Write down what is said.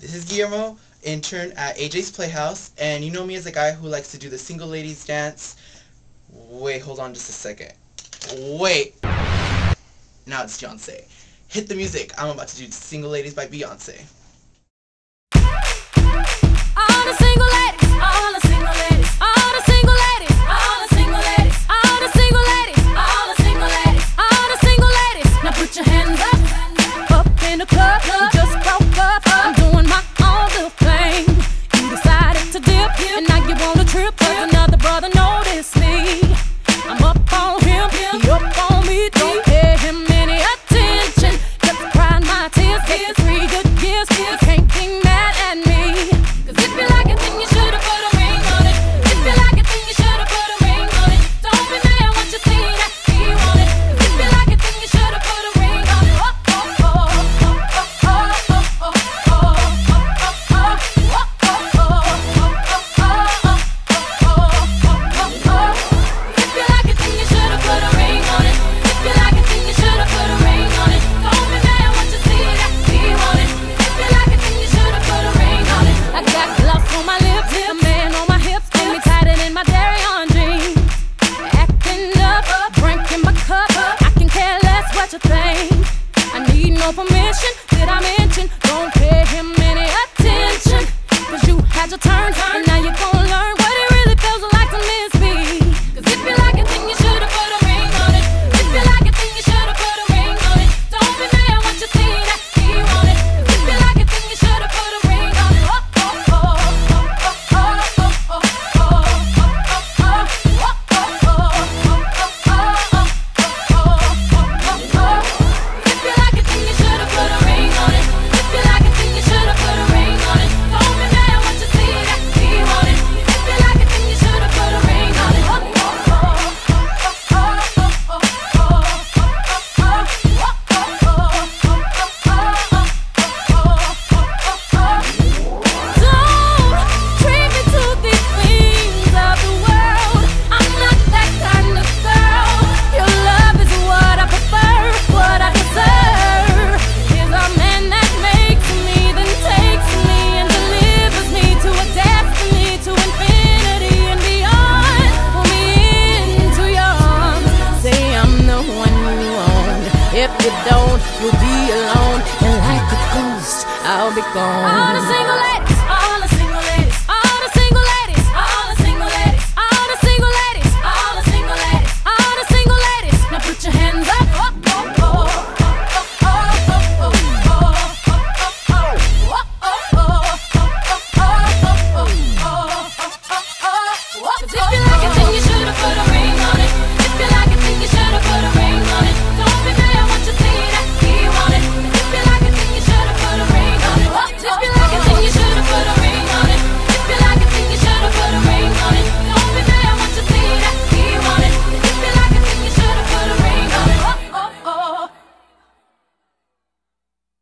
This is Guillermo, intern at AJ's Playhouse, and you know me as a guy who likes to do the single ladies dance. Wait, hold on just a second. Wait! Now it's Beyonce. Hit the music. I'm about to do Single Ladies by Beyonce. up, drinking my cup. I can care less what you think. I need no permission. Did I mention? Don't pay him any attention. Cause you had your turn. alone, and like a ghost, I'll be gone. On a single